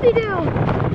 whoopie-doo.